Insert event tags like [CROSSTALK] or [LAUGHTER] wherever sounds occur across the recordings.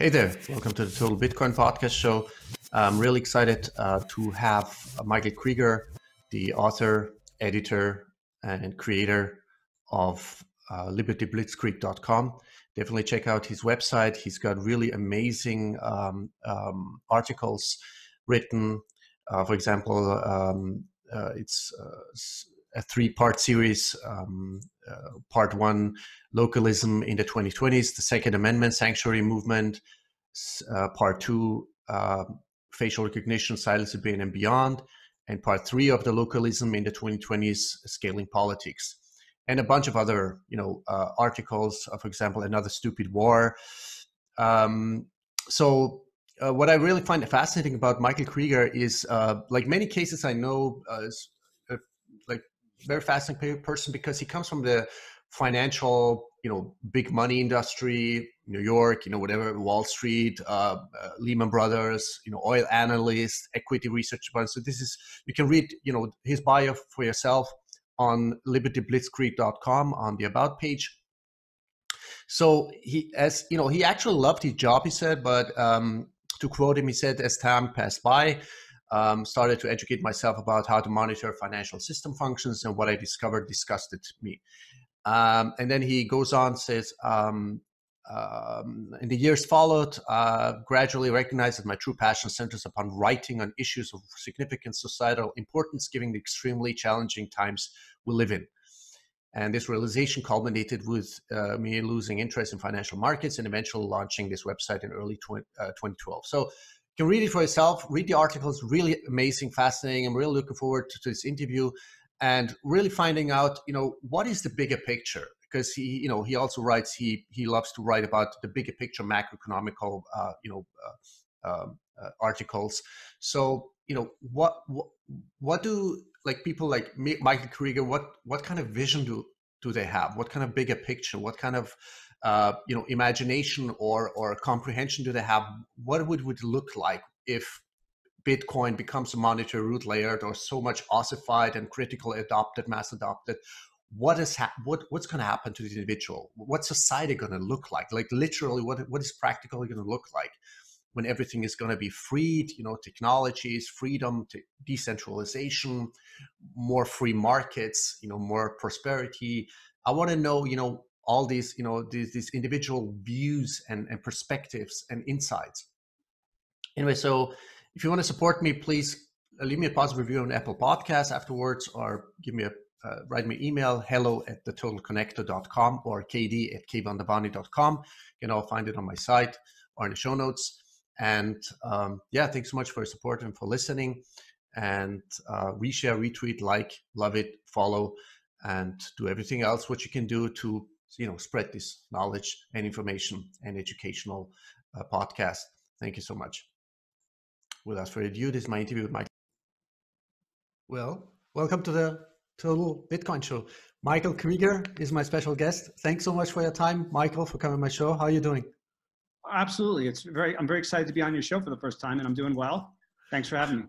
Hey there, welcome to the Total Bitcoin Podcast Show. I'm really excited uh, to have Michael Krieger, the author, editor, and creator of uh, libertyblitzkrieg.com. Definitely check out his website. He's got really amazing um, um, articles written. Uh, for example, um, uh, it's uh, a three part series. Uh, part one, localism in the 2020s, the Second Amendment sanctuary movement. Uh, part two, facial recognition, psilocybin, and beyond and part three of the localism in the 2020s, scaling politics, and a bunch of other, you know, uh, articles. Uh, for example, another stupid war. Um, so, uh, what I really find fascinating about Michael Krieger is, uh, like many cases I know, uh, is, uh, like very fascinating person because he comes from the financial, you know, big money industry, New York, you know, whatever, Wall Street, uh, uh, Lehman Brothers, you know, oil analyst, equity research. So this is, you can read, you know, his bio for yourself on libertyblitzkrieg.com on the about page. So he, as you know, he actually loved his job, he said, but um, to quote him, he said, as time passed by, um, started to educate myself about how to monitor financial system functions and what I discovered disgusted me. Um, and then he goes on says, um, um, in the years followed, uh, gradually recognized that my true passion centers upon writing on issues of significant societal importance, given the extremely challenging times we live in. And this realization culminated with uh, me losing interest in financial markets and eventually launching this website in early 20, uh, 2012. So can read it for yourself, read the articles, really amazing, fascinating. I'm really looking forward to, to this interview and really finding out, you know, what is the bigger picture? Because he, you know, he also writes he he loves to write about the bigger picture, macroeconomical, uh, you know, uh, um, uh, articles. So, you know, what what what do like people like Michael Krieger? What what kind of vision do do they have? What kind of bigger picture? What kind of uh, you know imagination or or comprehension do they have? What would would look like if Bitcoin becomes a monetary root layered or so much ossified and critically adopted, mass adopted, what is ha- what what's going to happen to the individual? What's society going to look like? Like literally, what what is practically going to look like when everything is going to be freed? You know, technologies, freedom, to decentralization, more free markets. You know, more prosperity. I want to know. You know, all these you know these, these individual views and, and perspectives and insights. Anyway, so if you want to support me, please uh, leave me a positive review on Apple Podcasts afterwards or give me a uh, write me email hello at thetotalconnector.com or kd at keyvandavani.com. You can all find it on my site or in the show notes. And um, yeah, thanks so much for your support and for listening. And uh, reshare, retweet, like, love it, follow, and do everything else what you can do to you know spread this knowledge and information and educational uh, podcast. Thank you so much. Without further ado, this is my interview with Michael. Well, welcome to the Total Bitcoin Show. Michael Krieger is my special guest. Thanks so much for your time, Michael, for coming on my show. How are you doing? Absolutely. It's very I'm very excited to be on your show for the first time and I'm doing well. Thanks for having me.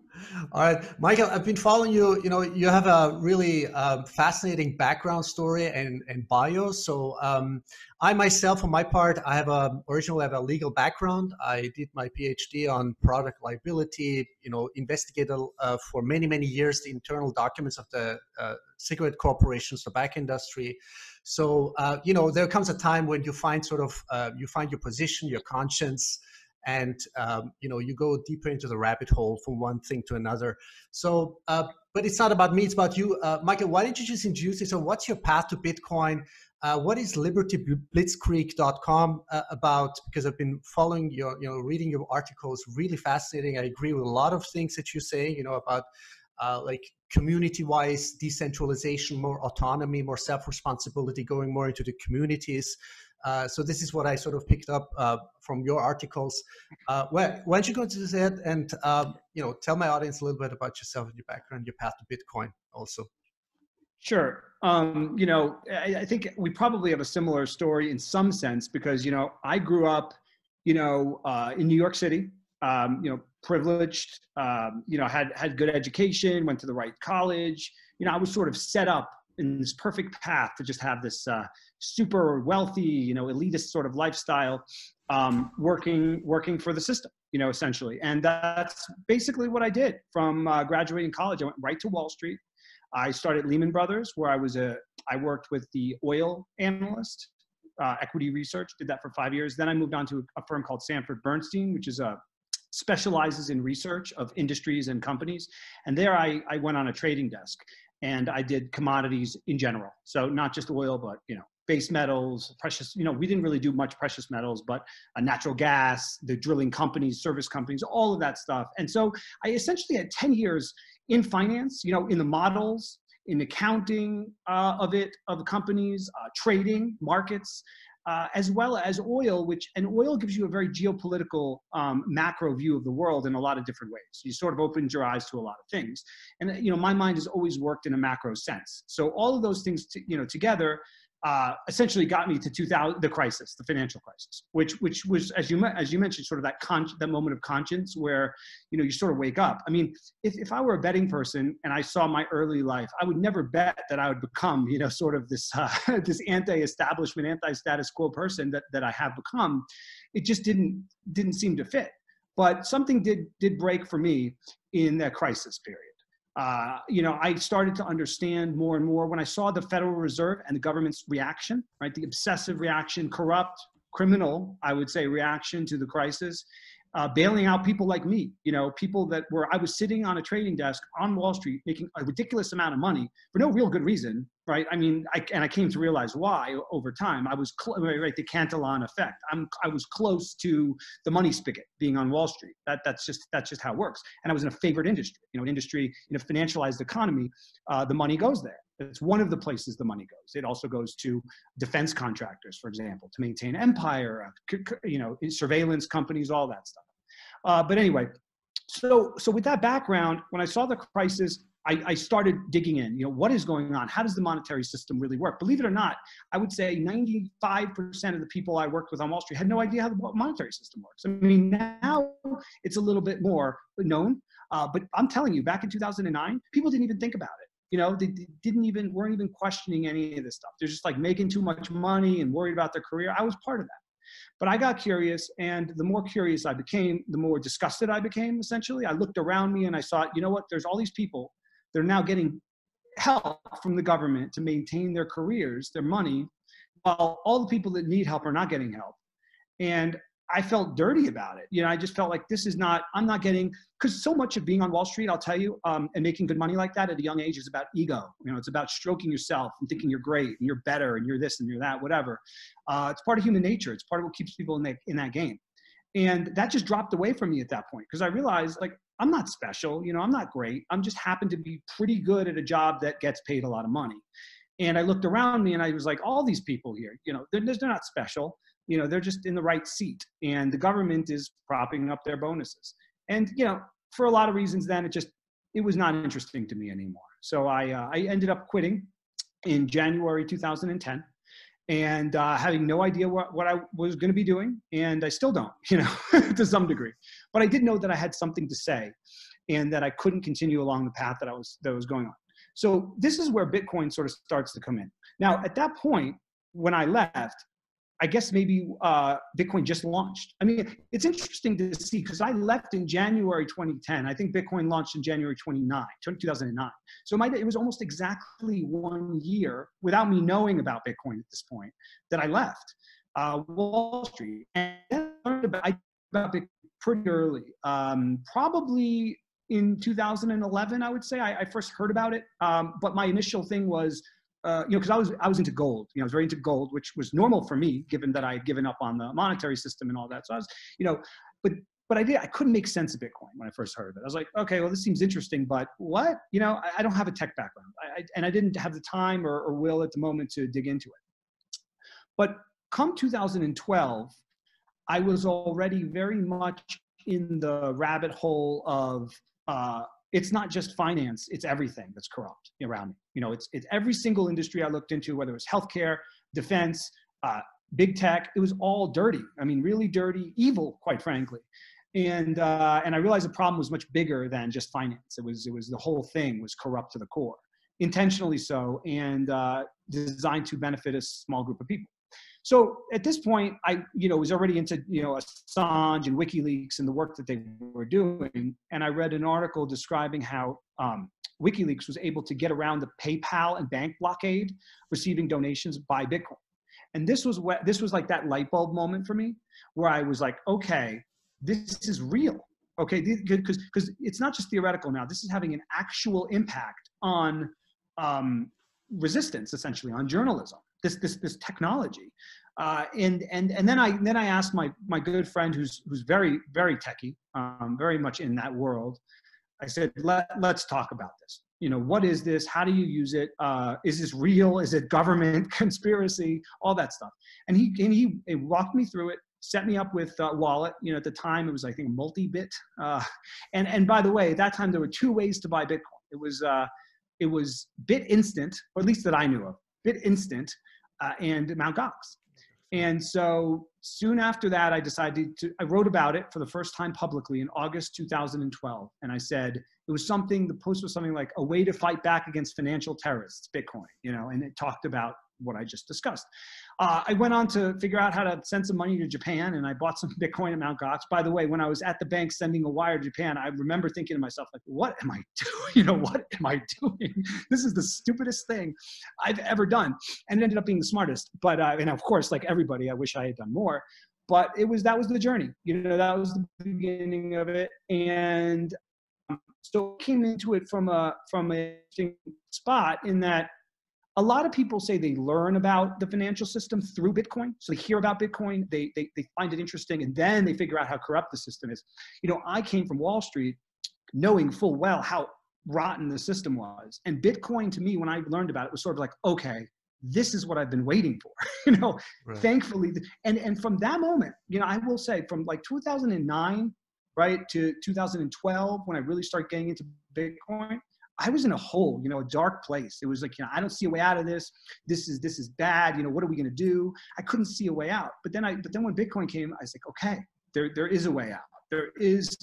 All right, Michael, I've been following you. You know, you have a really um, fascinating background story and, and bio. So um, I myself, on my part, I have a originally have a legal background. I did my PhD on product liability. You know, investigated uh, for many many years the internal documents of the uh, cigarette corporations, tobacco industry. So uh, you know, there comes a time when you find sort of uh, you find your position, your conscience and um, you know you go deeper into the rabbit hole from one thing to another. So uh, but it's not about me it's about you. Uh, michael why don't you just introduce so what's your path to bitcoin? Uh, what is libertyblitzkrieg.com uh, about? Because i've been following your you know reading your articles really fascinating. I agree with a lot of things that you say you know about uh, like community wise decentralization more autonomy more self responsibility going more into the communities uh, so this is what I sort of picked up uh, from your articles. Uh, why, why don't you go to that and um, you know tell my audience a little bit about yourself and your background, your path to Bitcoin, also. Sure. Um, you know, I, I, think we probably have a similar story in some sense because you know I grew up, you know, uh, in New York City. Um, you know, privileged. Um, you know, had had good education, went to the right college. You know, I was sort of set up in this perfect path to just have this uh, super wealthy, you know, elitist sort of lifestyle, um, working working for the system, you know, essentially. And that's basically what I did from uh, graduating college. I went right to Wall Street. I started Lehman Brothers, where I was a I worked with the oil analyst, uh, equity research. Did that for five years. Then I moved on to a firm called Sanford Bernstein, which is a specializes in research of industries and companies. And there I, I went on a trading desk and I did commodities in general. So not just oil, but you know, base metals, precious, you know, we didn't really do much precious metals, but uh, natural gas, the drilling companies, service companies, all of that stuff. And so I essentially had 10 years in finance, you know, in the models, in accounting uh, of it, of companies, uh, trading, markets, uh, as well as oil, which and oil gives you a very geopolitical um, macro view of the world in a lot of different ways. You sort of opened your eyes to a lot of things, and you know my mind has always worked in a macro sense. So all of those things, to, you know, together uh, essentially got me to 2000 the crisis the financial crisis which which was as you as you mentioned sort of that con- that moment of conscience where you know you sort of wake up. I mean if, if i were a betting person and i saw my early life i would never bet that i would become you know sort of this uh, [LAUGHS] this anti-establishment anti-status quo person that that i have become. It just didn't didn't seem to fit. But something did did break for me in that crisis period uh, you know, I started to understand more and more when I saw the Federal Reserve and the government's reaction, right? The obsessive reaction, corrupt, criminal, I would say, reaction to the crisis uh, bailing out people like me, you know, people that were, I was sitting on a trading desk on Wall Street making a ridiculous amount of money for no real good reason, right? I mean, I, and I came to realize why over time. I was, cl- right, the Cantillon effect. I'm, I was close to the money spigot being on Wall Street. That, that's just, that's just how it works. And I was in a favored industry, you know, an industry in a financialized economy, uh, the money goes there. It's one of the places the money goes. It also goes to defense contractors, for example, to maintain empire, uh, you know, surveillance companies, all that stuff. Uh, but anyway, so so with that background, when I saw the crisis, I, I, started digging in. You know, what is going on? How does the monetary system really work? Believe it or not, I would say 95% of the people I worked with on Wall Street had no idea how the monetary system works. I mean, now it's a little bit more known, uh, but I'm telling you, back in 2009, people didn't even think about it. You know, they didn't even weren't even questioning any of this stuff. They're just like making too much money and worried about their career. I was part of that. But I got curious, and the more curious I became, the more disgusted I became, essentially. I looked around me and I thought, you know what, there's all these people that are now getting help from the government to maintain their careers, their money, while all the people that need help are not getting help. And I felt dirty about it. You know, I just felt like this is not, I'm not getting, because so much of being on Wall Street, I'll tell you, um, and making good money like that at a young age is about ego. You know, it's about stroking yourself and thinking you're great and you're better and you're this and you're that, whatever. Uh, it's part of human nature. It's part of what keeps people in that, in that game. And that just dropped away from me at that point because I realized like, I'm not special, you know, I'm not great. I'm just happen to be pretty good at a job that gets paid a lot of money. And I looked around me and I was like, all these people here, you know, they're, they're not special. You know they're just in the right seat. And the government is propping up their bonuses. And you know for a lot of reasons then it just it was not interesting to me anymore. So i uh, i ended up quitting in january 2010 and uh, having no idea what, what i was going to be doing and i still don't [LAUGHS] you know to some degree. But i did know that i had something to say and that i couldn't continue along the path that i was that was going on. So this is where bitcoin sort of starts to come in. Now at that point when i left I guess maybe uh, Bitcoin just launched. I mean, it's interesting to see because I left in January 2010. I think Bitcoin launched in January 29, 2009. So it, was almost exactly one year without me knowing about Bitcoin at this point that I left uh, Wall Street. And I learned about, about Bitcoin pretty early, um, probably in 2011, I would say. I, I first heard about it. Um, but my initial thing was, uh, you know, because I was I was into gold. You know, I was very into gold, which was normal for me, given that I had given up on the monetary system and all that. So I was, you know, but but I did I couldn't make sense of Bitcoin when I first heard of it. I was like, okay, well, this seems interesting, but what? You know, I, I don't have a tech background, I, I, and I didn't have the time or, or will at the moment to dig into it. But come 2012, I was already very much in the rabbit hole of uh, it's not just finance it's everything that's corrupt around me. You know it's it's every single industry i looked into whether it was healthcare defense uh, big tech it was all dirty. I mean really dirty evil quite frankly. And uh, and i realized the problem was much bigger than just finance. It was it was the whole thing was corrupt to the core intentionally so, and uh, designed to benefit a small group of people. So at this point, I you know was already into you know Assange and WikiLeaks and the work that they were doing, and I read an article describing how um, WikiLeaks was able to get around the PayPal and bank blockade, receiving donations by Bitcoin. And this was what this was like that light bulb moment for me, where I was like, okay, this is real. Okay, because because it's not just theoretical now. This is having an actual impact on um, resistance, essentially, on journalism. This this this technology. Uh, and and and then I then I asked my my good friend who's who's very very techy, um, very much in that world. I said, Let, let's talk about this. You know, what is this? How do you use it? Uh, is this real? Is it government [LAUGHS] conspiracy? All that stuff. And he and he, he walked me through it, set me up with uh, wallet. You know, at the time it was I think multi-bit. Uh, and and by the way, at that time there were two ways to buy Bitcoin. It was uh, it was BitInstant, or at least that I knew of, BitInstant, uh, and Mount Gox. And so soon after that, I decided to, I wrote about it for the first time publicly in August 2012. And I said, it was something, the post was something like a way to fight back against financial terrorists, Bitcoin, you know, and it talked about what I just discussed. Uh, I went on to figure out how to send some money to Japan and I bought some [LAUGHS] Bitcoin at Mount Gox. By the way, when I was at the bank sending a wire to Japan, I remember thinking to myself, like, what am I [LAUGHS] doing? You know, what am I doing? [LAUGHS] This is the stupidest thing I've ever done. And it ended up being the smartest. But, uh, and of course, like everybody, I wish I had done more. But it was, that was the journey. You know, that was the beginning of it. And um, so came into it from a, from a spot in that a lot of people say they learn about the financial system through Bitcoin. So they hear about Bitcoin, they, they, they find it interesting, and then they figure out how corrupt the system is. You know, I came from Wall Street knowing full well how rotten the system was. And Bitcoin to me, when I learned about it, was sort of like, okay, this is what I've been waiting for. [LAUGHS] you know, right. thankfully, and and from that moment, you know, I will say from like 2009 right to 2012 when I really started getting into Bitcoin, I was in a hole, you know, a dark place. It was like, you know, I don't see a way out of this. This is this is bad. You know, what are we going to do? I couldn't see a way out. But then I, but then when Bitcoin came, I was like, okay, there there is a way out. There is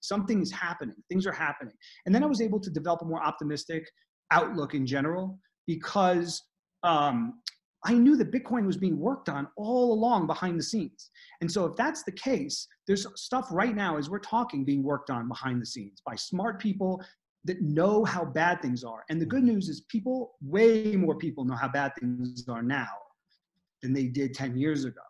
something is happening. Things are happening. And then I was able to develop a more optimistic outlook in general because um, I knew that Bitcoin was being worked on all along behind the scenes. And so if that's the case, there's stuff right now as we're talking being worked on behind the scenes by smart people that know how bad things are. And the good news is people, way more people know how bad things are now than they did 10 years ago.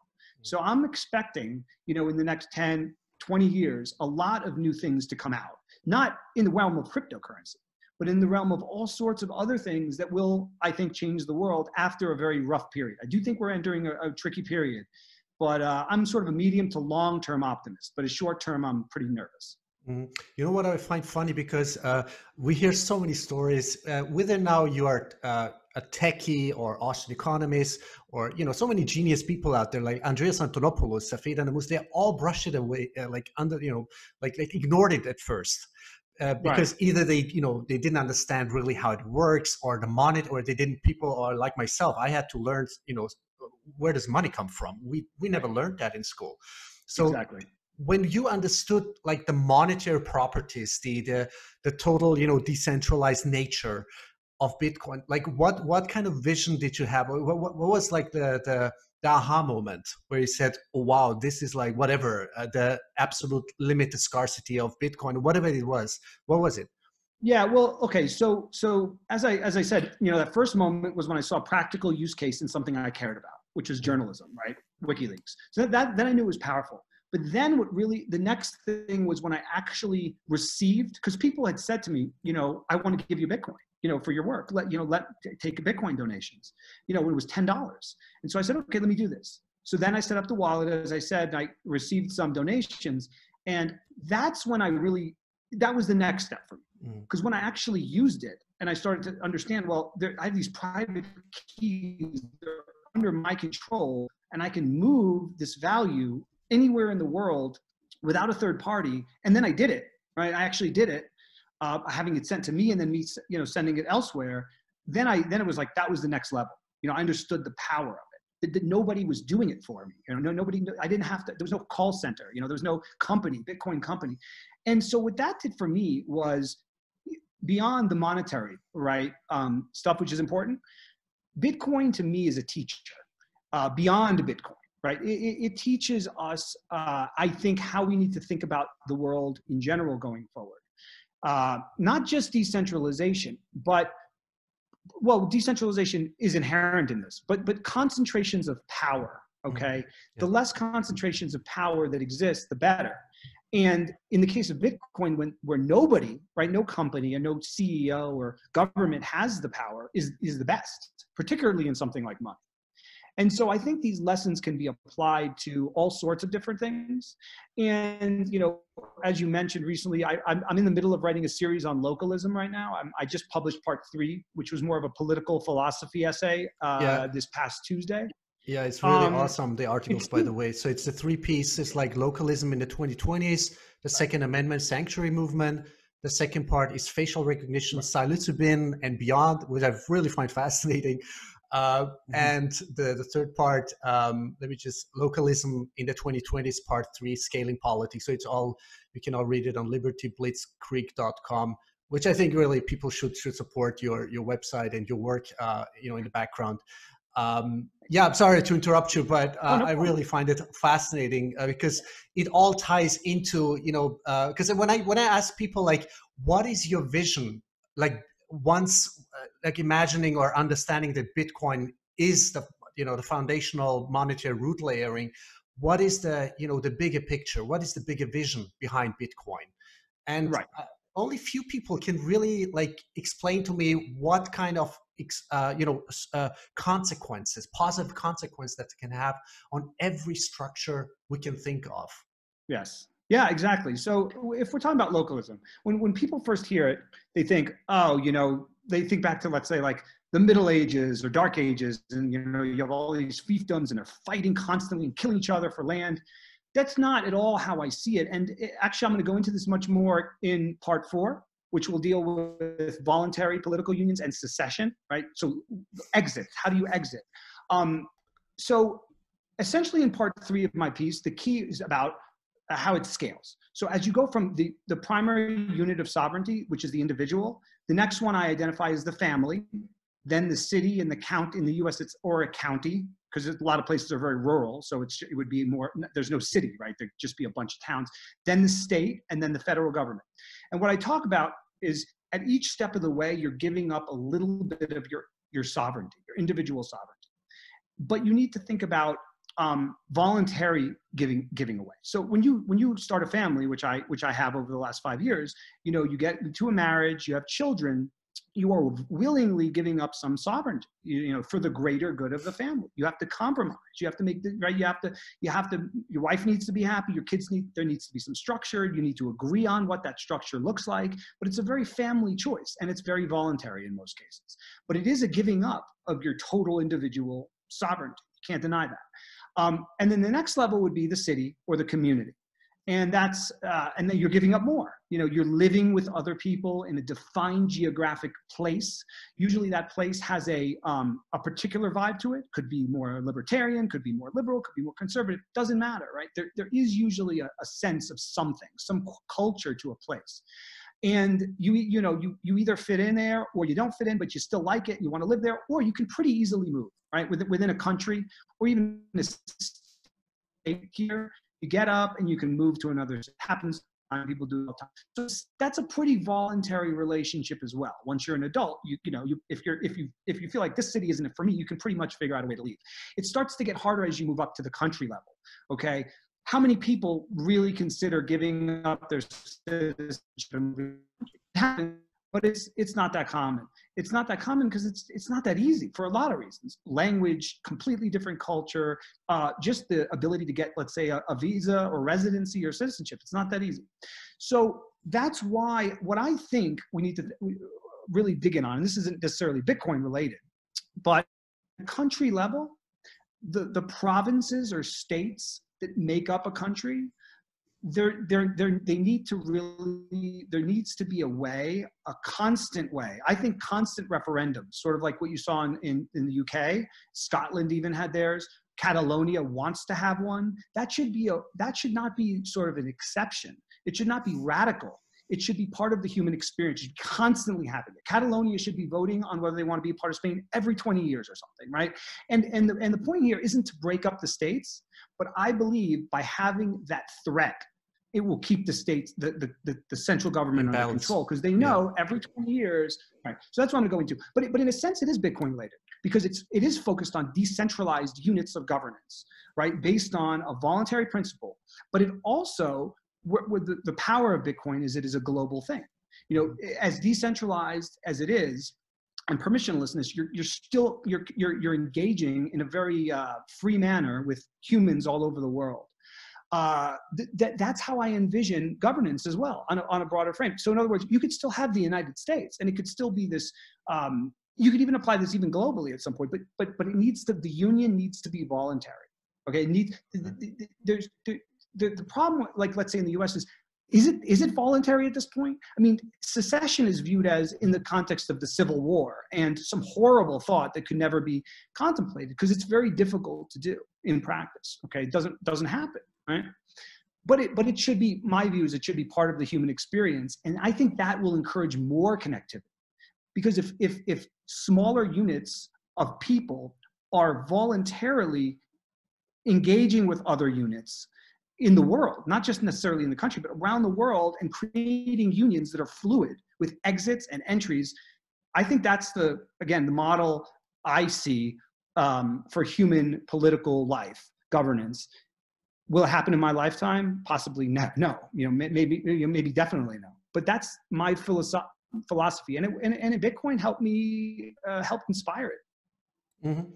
So I'm expecting, you know, in the next 10, 20 years, a lot of new things to come out, not in the realm of cryptocurrency, but in the realm of all sorts of other things that will, I think, change the world after a very rough period. I do think we're entering a, a tricky period, but uh, I'm sort of a medium to long term optimist, but a short term, I'm pretty nervous. Mm-hmm. You know what I find funny because uh, we hear so many stories. Uh, whether now you are uh, a techie or Austrian economist or you know so many genius people out there like Andreas Antonopoulos, Saifedean Ammous, they all brush it away uh, like under you know like like ignored it at first. Uh, because right. either they you know they didn't understand really how it works or the money or they didn't people or like myself i had to learn you know where does money come from we we never learned that in school so exactly when you understood like the monetary properties the the, the total you know decentralized nature of bitcoin like what what kind of vision did you have? What, what, what was like the, the the aha moment where you said oh wow this is like whatever uh, the absolute limited scarcity of bitcoin whatever it was what was it? Yeah well okay so so as i as i said you know that first moment was when i saw a practical use case in something i cared about which is journalism right? Wikileaks. So that then i knew it was powerful but then what really, the next thing was when I actually received, because people had said to me, you know, I want to give you Bitcoin, you know, for your work. Let, you know, let take Bitcoin donations, you know, when it was $10. And so I said, okay, let me do this. So then I set up the wallet, as I said, I received some donations. And that's when I really, that was the next step for me. Because mm. when I actually used it and I started to understand, well, there, I have these private keys under my control and I can move this value anywhere in the world without a third party. And then I did it, right? I actually did it, uh, having it sent to me and then me, you know, sending it elsewhere. Then I, then it was like, that was the next level. You know, I understood the power of it. That, nobody was doing it for me. You know, no, nobody, I didn't have to, there was no call center, you know, there was no company, Bitcoin company. And so what that did for me was beyond the monetary, right, um, stuff which is important, Bitcoin to me is a teacher uh, beyond Bitcoin, right? It, it teaches us, uh, I think, how we need to think about the world in general going forward. Uh, not just decentralization, but well, decentralization is inherent in this, but but concentrations of power. Mm-hmm. Okay, yeah. the less concentrations of power that exist, the better. And in the case of Bitcoin, when where nobody, right, no company and no CEO or government has the power, is is the best, particularly in something like money. And so I think these lessons can be applied to all sorts of different things. And, you know, as you mentioned recently, I, am in the middle of writing a series on localism right now. I'm, i just published part three, which was more of a political philosophy essay uh, yeah. this past Tuesday. Yeah, it's really um, awesome, the articles, by the way. So it's the three pieces like localism in the 2020s, the Second Amendment sanctuary movement. The second part is facial recognition, psilocybin, and beyond, which I really find [LAUGHS] fascinating. Uh, mm-hmm. And the, the third part, um, let me just localism in the 2020s, part three, scaling politics. So it's all, you can all read it on libertyblitzkrieg.com, which I think really people should should support your your website and your work, uh, you know, in the background. Um, yeah, I'm sorry to interrupt you, but uh, oh, no I really find it fascinating uh, because it all ties into you know because uh, when I when I ask people like, what is your vision? Like once uh, like imagining or understanding that Bitcoin is the you know the foundational monetary root layering, what is the you know the bigger picture? What is the bigger vision behind Bitcoin? And right. Uh, only few people can really like explain to me what kind of uh, you know uh, consequences positive consequences that can have on every structure we can think of yes yeah exactly so if we're talking about localism when, when people first hear it they think oh you know they think back to let's say like the middle ages or dark ages and you know you have all these fiefdoms and they're fighting constantly and killing each other for land that's not at all how I see it. And it, actually, I'm going to go into this much more in part four, which will deal with voluntary political unions and secession, right? So, exit. How do you exit? Um, so, essentially, in part three of my piece, the key is about Uh, how it scales. So, as you go from the, the primary unit of sovereignty, which is the individual, the next one I identify is the family, then the city and the count in the US, it's or a county, because a lot of places are very rural. So it's, it would be more, there's no city, right? There'd just be a bunch of towns. Then the state, and then the federal government. And what I talk about is at each step of the way, you're giving up a little bit of your, your sovereignty, your individual sovereignty. But you need to think about um, voluntary giving giving away. So when you when you start a family, which I which I have over the last five years, you know, you get to a marriage, you have children, you are willingly giving up some sovereignty you, you, know for the greater good of the family. You have to compromise. You have to make the right you have to you have to your wife needs to be happy your kids need there needs to be some structure you need to agree on what that structure looks like but it's a very family choice and it's very voluntary in most cases. But it is a giving up of your total individual sovereignty. You can't deny that um, and then the next level would be the city or the community. And that's uh, and then you're giving up more. You know you're living with other people in a defined geographic place. Usually that place has a um, a particular vibe to it. Could be more libertarian could be more liberal could be more conservative. Doesn't matter right? There, there is usually a, a sense of something some culture to a place. And you you know you you either fit in there or you don't fit in but you still like it you want to live there or you can pretty easily move right within, within a country or even a state here you get up and you can move to another. It happens. People do all the time. So that's a pretty voluntary relationship as well. Once you're an adult, you you know you, if you're if you if you feel like this city isn't it for me, you can pretty much figure out a way to leave. It starts to get harder as you move up to the country level. Okay, how many people really consider giving up their citizenship? But it's it's not that common. It's not that common because it's it's not that easy for a lot of reasons. Language completely different culture uh, just the ability to get let's say a, a, visa or residency or citizenship. It's not that easy. So that's why what i think we need to really dig in on and this isn't necessarily bitcoin related but country level the the provinces or states that make up a country there, there, there, they need to really, there needs to be a way, a constant way. I think constant referendums, sort of like what you saw in, in, in the UK, Scotland even had theirs. Catalonia wants to have one. That should be a, that should not be sort of an exception. It should not be radical. it should be part of the human experience. It should constantly happen. Catalonia should be voting on whether they want to be a part of Spain every 20 years or something, right? And and the, and the point here isn't to break up the states, but I believe by having that threat, it will keep the states, the, the, the, the central government under control because they know yeah. every 20 years, right? So that's what I'm going to go into. But, but in a sense, it is Bitcoin related because it's, it is focused on decentralized units of governance, right? Based on a voluntary principle. But it also, with the, the power of Bitcoin is it is a global thing. You know, as decentralized as it is, and permissionlessness, you're, you're still you're, you're, you're engaging in a very uh, free manner with humans all over the world uh, th- that, that's how I envision governance as well on a, on a broader frame. So in other words, you could still have the United States, and it could still be this. Um, you could even apply this even globally at some point, but but but it needs to the union needs to be voluntary. Okay, it needs there's the, the, the problem like let's say in the U.S. is is it is it voluntary at this point? I mean, secession is viewed as in the context of the Civil War and some horrible thought that could never be contemplated because it's very difficult to do in practice. Okay, it doesn't doesn't happen right? But it, but it should be, my view is it should be part of the human experience. And I think that will encourage more connectivity. Because if, if, if smaller units of people are voluntarily engaging with other units in the world, not just necessarily in the country, but around the world and creating unions that are fluid with exits and entries, I think that's the, again, the model I see um, for human political life governance will it happen in my lifetime possibly not. no you know maybe maybe definitely no but that's my philosoph- philosophy and, it, and, and bitcoin helped me uh, help inspire it mm-hmm.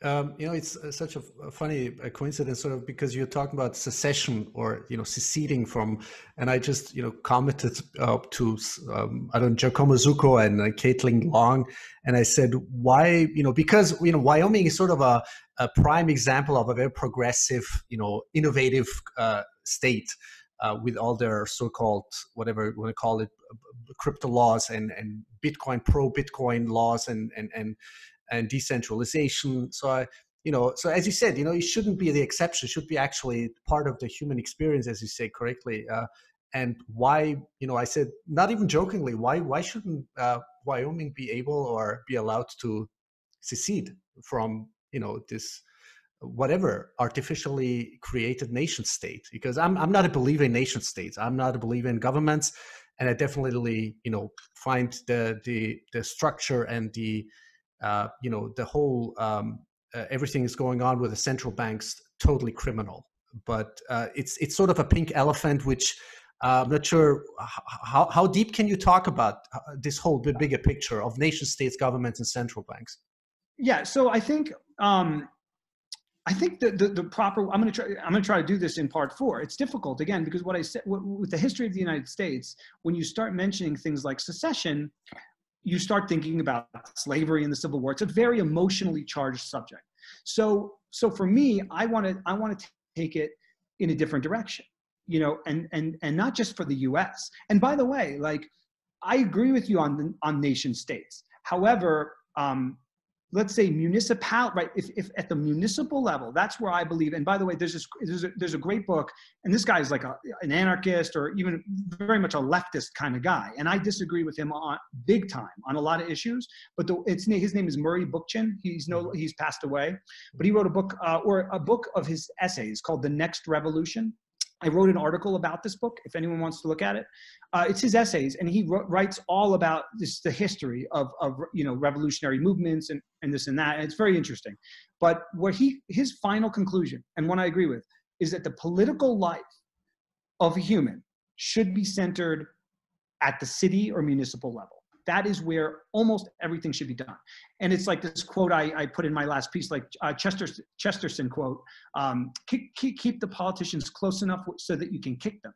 Um, you know, it's uh, such a, funny a coincidence, sort of, because you're talking about secession or you know seceding from, and I just you know commented uh, to um, I don't Giacomo Zucco and uh, Caitlin Long, and I said why you know because you know Wyoming is sort of a, a prime example of a very progressive you know innovative uh, state. Uh, with all their so-called whatever you want to call it crypto laws and and bitcoin pro bitcoin laws and and and and decentralization. So I, you know, so as you said, you know, it shouldn't be the exception; it should be actually part of the human experience, as you say correctly. Uh, and why, you know, I said not even jokingly, why why shouldn't uh, Wyoming be able or be allowed to secede from, you know, this whatever artificially created nation state? Because I'm I'm not a believer in nation states. I'm not a believer in governments, and I definitely, you know, find the the the structure and the uh, you know the whole um, uh, everything is going on with the central banks totally criminal but uh, it's it's sort of a pink elephant which uh, i'm not sure how, how deep can you talk about uh, this whole bigger picture of nation states governments and central banks yeah so i think um, I think the, the, the, proper, I'm going to try, I'm going to try to do this in part four. It's difficult again, because what I said with the history of the United States, when you start mentioning things like secession, you start thinking about slavery and the Civil War. It's a very emotionally charged subject. So, so for me, I want to I want to take it in a different direction, you know, and and and not just for the U.S. And by the way, like I agree with you on on nation states. However, um, let's say municipal right if, if at the municipal level that's where i believe and by the way there's this there's a, there's a great book and this guy is like a, an anarchist or even very much a leftist kind of guy and i disagree with him on big time on a lot of issues but the, it's his name is murray bookchin he's no he's passed away but he wrote a book uh, or a book of his essays called the next revolution I wrote an article about this book. If anyone wants to look at it, uh, it's his essays, and he writes all about this, the history of, of you know revolutionary movements and, and this and that. And it's very interesting. But what he his final conclusion, and one I agree with, is that the political life of a human should be centered at the city or municipal level that is where almost everything should be done. And it's like this quote I, I put in my last piece, like uh, Chester, Chesterton quote, um, keep, keep, keep the politicians close enough so that you can kick them.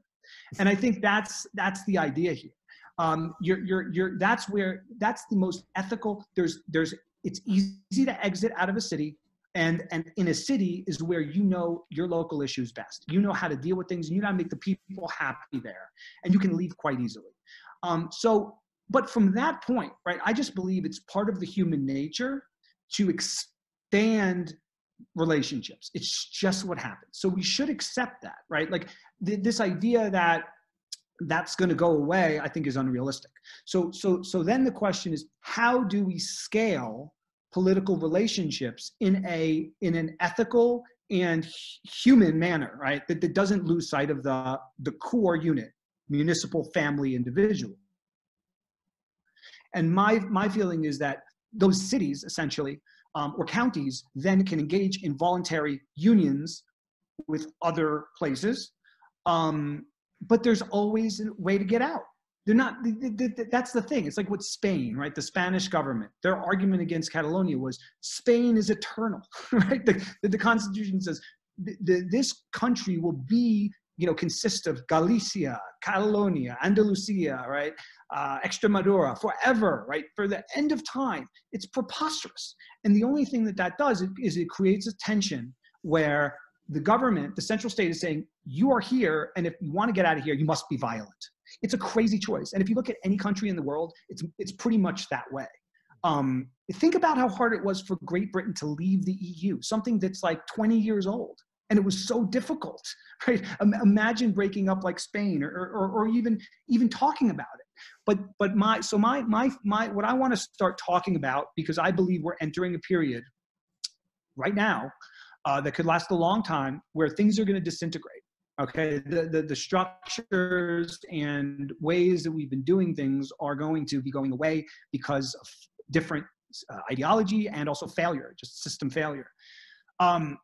And I think that's, that's the idea here. Um, you're, you're, you're, that's where, that's the most ethical, there's, there's, it's easy to exit out of a city and and in a city is where you know your local issues best you know how to deal with things and you know how to make the people happy there and you can leave quite easily um, so but from that point, right, I just believe it's part of the human nature to expand relationships. It's just what happens. So we should accept that, right? Like th- this idea that that's going to go away, I think is unrealistic. So, so, so then the question is, how do we scale political relationships in a in an ethical and human manner, right? That, that doesn't lose sight of the the core unit, municipal, family, individual. And my my feeling is that those cities essentially um, or counties then can engage in voluntary unions with other places um, but there's always a way to get out. They're not, that's the thing. It's like with Spain, right? The Spanish government, their argument against Catalonia was Spain is eternal, [LAUGHS] right? The, the, Constitution says the, this country will be, you know, consist of Galicia, Catalonia, Andalusia, right? Uh, Extremadura forever, right? For the end of time. It's preposterous. And the only thing that that does is it creates a tension where the government, the central state is saying, you are here, and if you want to get out of here, you must be violent. It's a crazy choice. And if you look at any country in the world, it's, it's pretty much that way. Um, think about how hard it was for Great Britain to leave the EU, something that's like 20 years old. And it was so difficult, [LAUGHS] right? Imagine breaking up like Spain or, or, or even, even talking about it. But, but my, so my, my, my, what I want to start talking about, because I believe we're entering a period right now uh, that could last a long time where things are going to disintegrate okay the, the, the structures and ways that we've been doing things are going to be going away because of different uh, ideology and also failure just system failure um,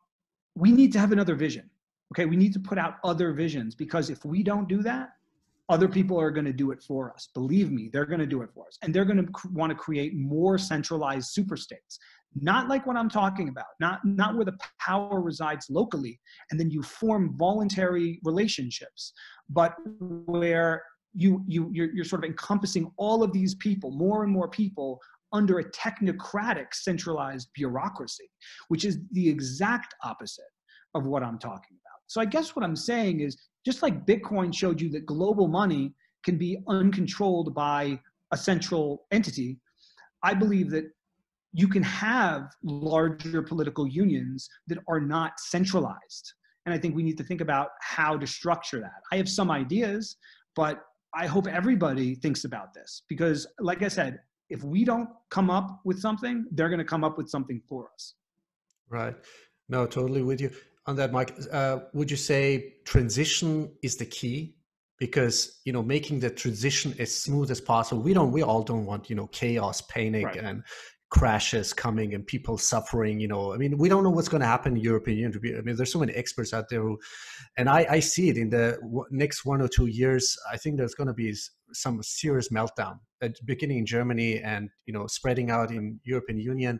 we need to have another vision okay? We need to put out other visions because if we don't do that other people are going to do it for us. Believe me they're going to do it for us. And they're going to want to create more centralized super states not like what i'm talking about not not where the power resides locally and then you form voluntary relationships but where you you you're, you're sort of encompassing all of these people more and more people under a technocratic centralized bureaucracy which is the exact opposite of what i'm talking about so i guess what i'm saying is just like bitcoin showed you that global money can be uncontrolled by a central entity i believe that you can have larger political unions that are not centralized. And I think we need to think about how to structure that. I have some ideas, but I hope everybody thinks about this because, like I said, if we don't come up with something, they're going to come up with something for us. Right. No, totally with you on that, Mike. Uh, would you say transition is the key? Because you know, making the transition as smooth as possible. We don't. We all don't want you know chaos, panic, right. and crashes coming and people suffering you know i mean we don't know what's going to happen in european union. I mean there's so many experts out there who and i i see it in the next one or two years i think there's going to be some serious meltdown beginning in germany and you know spreading out in european union.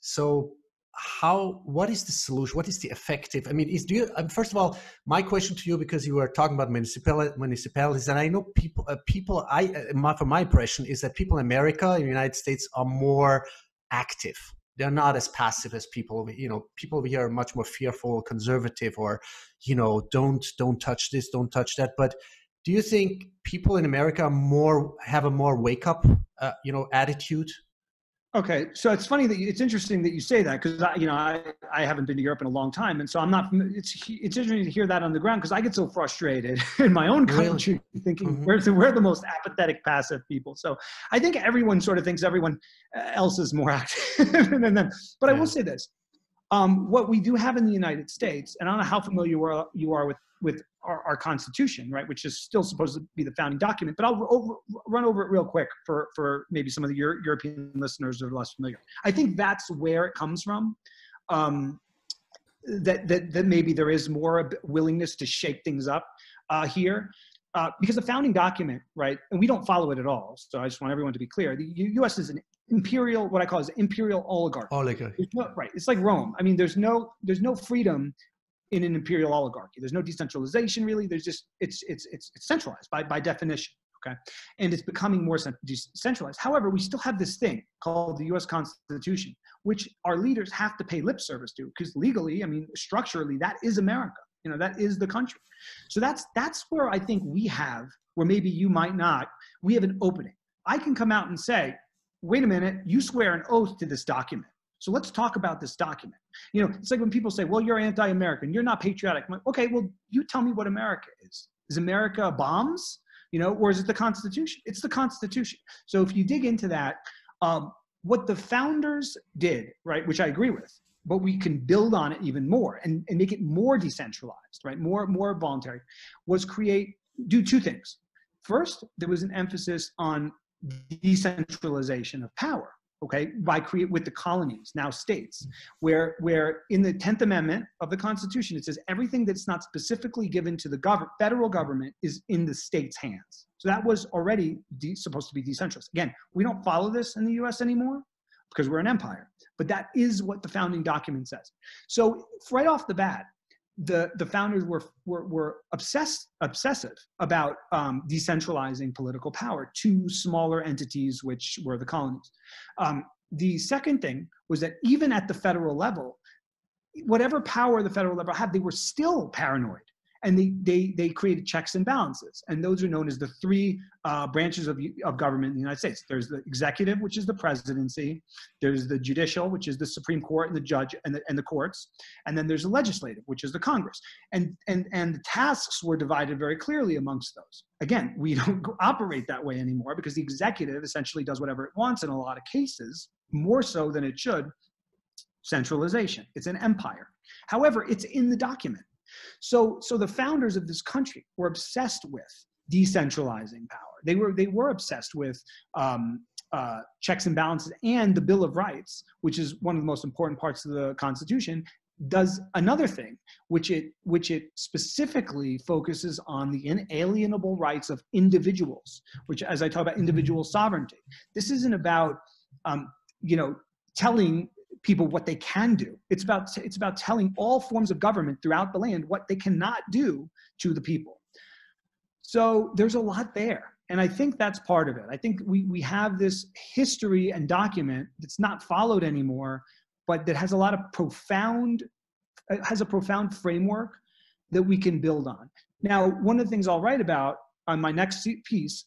So how what is the solution what is the effective i mean is do you um, first of all my question to you because you were talking about municipal municipalities and i know people uh, people i uh, my, from my impression is that people in america in the united states are more active. They're not as passive as people you know people over here are much more fearful conservative or you know don't don't touch this don't touch that. But do you think people in america more have a more wake up uh, you know attitude Okay, so it's funny that you, it's interesting that you say that because you know I, I haven't been to Europe in a long time, and so I'm not. It's it's interesting to hear that on the ground because I get so frustrated [LAUGHS] in my own country, really? thinking mm-hmm. we're the, we're the most apathetic, passive people. So I think everyone sort of thinks everyone else is more [LAUGHS] active than them. But yeah. I will say this: um, what we do have in the United States, and I don't know how familiar you are, you are with with our, our, Constitution, right, which is still supposed to be the founding document. But I'll over, run over it real quick for, for maybe some of the Euro- European listeners that are less familiar. I think that's where it comes from. Um, that, that, that maybe there is more willingness to shake things up uh, here. Uh, because the founding document, right, and we don't follow it at all. So I just want everyone to be clear. The U.S. is an imperial, what I call is imperial oligarchy. Oligarchy. No, right. It's like Rome. I mean, there's no there's no freedom in an imperial oligarchy. There's no decentralization really. There's just it's it's it's, it's centralized by by definition. Okay, and it's becoming more decentralized. However, we still have this thing called the U.S. Constitution, which our leaders have to pay lip service to, because legally, I mean, structurally, that is America. You know, that is the country. So that's that's where I think we have, where maybe you might not. We have an opening. I can come out and say, wait a minute, you swear an oath to this document. So let's talk about this document. You know, it's like when people say, well, you're anti-American, you're not patriotic. Like, okay, well, you tell me what America is. Is America bombs? you know, or is it the Constitution? It's the Constitution. So if you dig into that, um, what the founders did, right, which I agree with, but we can build on it even more and, and make it more decentralized, right, more more voluntary, was create do two things. First, there was an emphasis on decentralization of power okay by create with the colonies now states where where in the 10th amendment of the constitution it says everything that's not specifically given to the gov- federal government is in the state's hands. So that was already de- supposed to be decentralized. Again we don't follow this in the us anymore because we're an empire but that is what the founding document says. So right off the bat the the founders were were, were obsessed obsessive about um, decentralizing political power to smaller entities, which were the colonies. Um, the second thing was that even at the federal level, whatever power the federal level had, they were still paranoid and they, they, they created checks and balances. And those are known as the three uh, branches of, of government in the United States. There's the executive, which is the presidency. There's the judicial, which is the Supreme Court and the judge and the, and the courts. And then there's the legislative, which is the Congress. And, and, and the tasks were divided very clearly amongst those. Again, we [LAUGHS] don't operate that way anymore because the executive essentially does whatever it wants in a lot of cases, more so than it should. Centralization. It's an empire. However, it's in the document. So, so the founders of this country were obsessed with decentralizing power. They were they were obsessed with um, uh, checks and balances and the Bill of Rights, which is one of the most important parts of the Constitution, does another thing, which it which it specifically focuses on the inalienable rights of individuals. Which, as I talk about individual sovereignty, this isn't about um, you know telling people what they can do. It's about it's about telling all forms of government throughout the land what they cannot do to the people. So there's a lot there. And I think that's part of it. I think we, we have this history and document that's not followed anymore, but that has a lot of profound, uh, has a profound framework that we can build on. Now, one of the things I'll write about on my next piece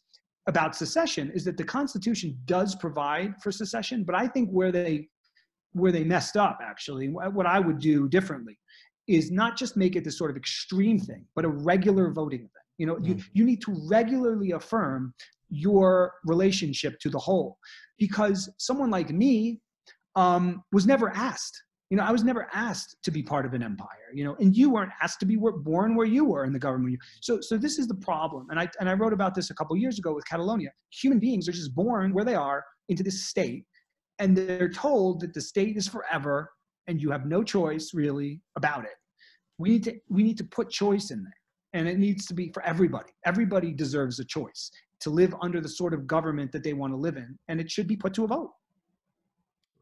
about secession is that the Constitution does provide for secession, but I think where they where they messed up actually. What i would do differently is not just make it this sort of extreme thing but a regular voting thing you know mm. you, you need to regularly affirm your relationship to the whole. Because someone like me um, was never asked. You know i was never asked to be part of an empire you know and you weren't asked to be born where you were in the government. So so this is the problem. And i and i wrote about this a couple years ago with catalonia. Human beings are just born where they are into this state and they're told that the state is forever and you have no choice really about it. We need to we need to put choice in there and it needs to be for everybody. Everybody deserves a choice to live under the sort of government that they want to live in and it should be put to a vote.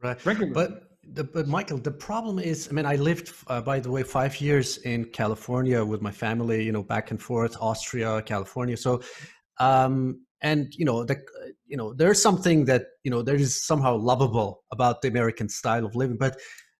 Right. Regularly. but the, but michael the problem is i mean i lived uh, by the way five years in california with my family you know back and forth austria california. So um and you know the you know there's something that you know there is somehow lovable about the american style of living. But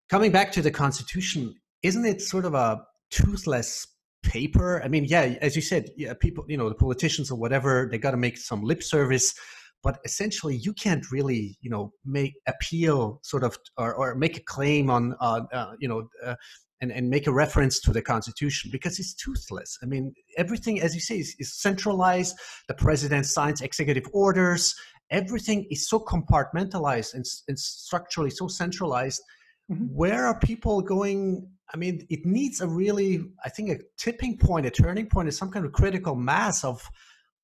coming back to the constitution isn't it sort of a toothless paper? I mean yeah as you said yeah people you know the politicians or whatever they got to make some lip service. But essentially you can't really you know make appeal sort of or, or make a claim on uh, uh, you know uh, and, and make a reference to the constitution because it's toothless. I mean, everything, as you say, is, is centralized. The president signs executive orders. Everything is so compartmentalized and, and structurally so centralized. Mm-hmm. Where are people going? I mean, it needs a really, I think, a tipping point, a turning point, is some kind of critical mass of,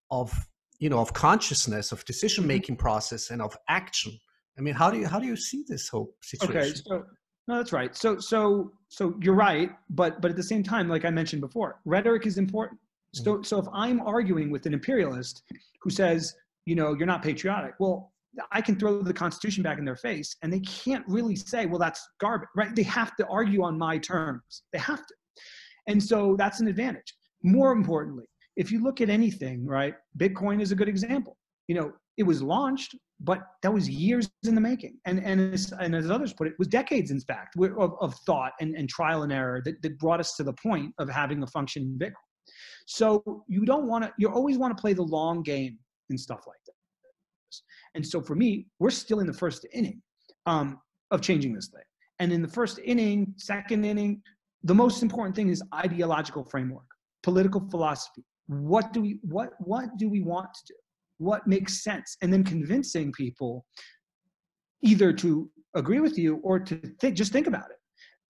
of you know, of consciousness, of decision making mm-hmm. process, and of action. I mean, how do you how do you see this whole situation? Okay, so no, that's right. So, so, so you're right, but but at the same time, like I mentioned before, rhetoric is important. So, mm-hmm. so if I'm arguing with an imperialist who says, you know, you're not patriotic, well, I can throw the Constitution back in their face, and they can't really say, well, that's garbage, right? They have to argue on my terms. They have to, and so that's an advantage. More importantly, if you look at anything, right, Bitcoin is a good example. You know, it was launched but that was years in the making. And and as, and as others put it was decades in fact of, of thought and, and trial and error that, that brought us to the point of having a functioning bitcoin. So you don't want to you always want to play the long game in stuff like that. And so for me we're still in the first inning um, of changing this thing. And in the first inning second inning the most important thing is ideological framework political philosophy. What do we what what do we want to do what makes sense and then convincing people either to agree with you or to think just think about it.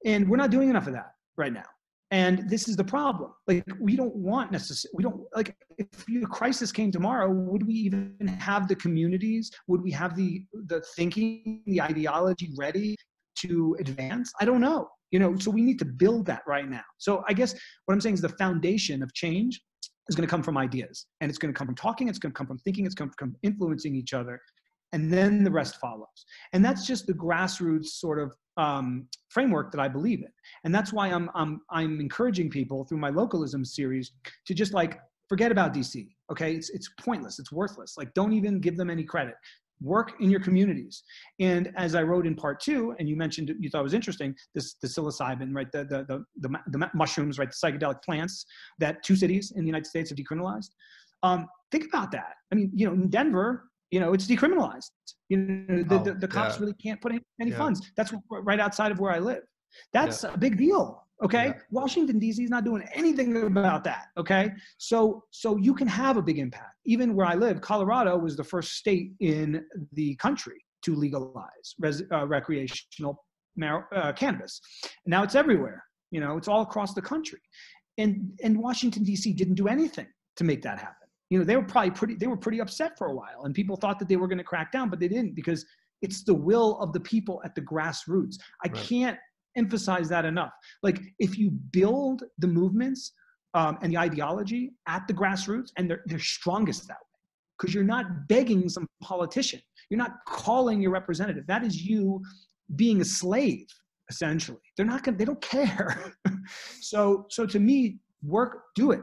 And we're not doing enough of that right now. And this is the problem. Like we don't want necessarily we don't like if a crisis came tomorrow would we even have the communities? Would we have the the thinking the ideology ready to advance? I don't know. You know so we need to build that right now. So i guess what i'm saying is the foundation of change is going to come from ideas and it's going to come from talking it's going to come from thinking it's going to come from influencing each other and then the rest follows. And that's just the grassroots sort of um, framework that i believe in. And that's why I'm, I'm i'm encouraging people through my localism series to just like forget about dc okay? It's it's pointless it's worthless like don't even give them any credit work in your communities. And as I wrote in part two, and you mentioned you thought it was interesting, this the psilocybin, right? The the the, the, the mushrooms, right? The psychedelic plants that two cities in the United States have decriminalized. Um, think about that. I mean, you know, in Denver, you know, it's decriminalized. You know, the, oh, the, the, cops yeah. really can't put any, any yeah. funds. That's right outside of where I live. That's yeah. a big deal. Okay. Washington D.C. is not doing anything about that. Okay. So so you can have a big impact. Even where I live, Colorado was the first state in the country to legalize res, uh, recreational mar- uh, cannabis. now it's everywhere. You know, it's all across the country, and and Washington D.C. didn't do anything to make that happen. You know, they were probably pretty they were pretty upset for a while, and people thought that they were going to crack down, but they didn't because it's the will of the people at the grassroots. I right. can't emphasize that enough. Like if you build the movements um, and the ideology at the grassroots, and they're, they're strongest that way, because you're not begging some politician. You're not calling your representative. That is you being a slave, essentially. They're not gonna, they don't care. [LAUGHS] so, so to me, work, do it.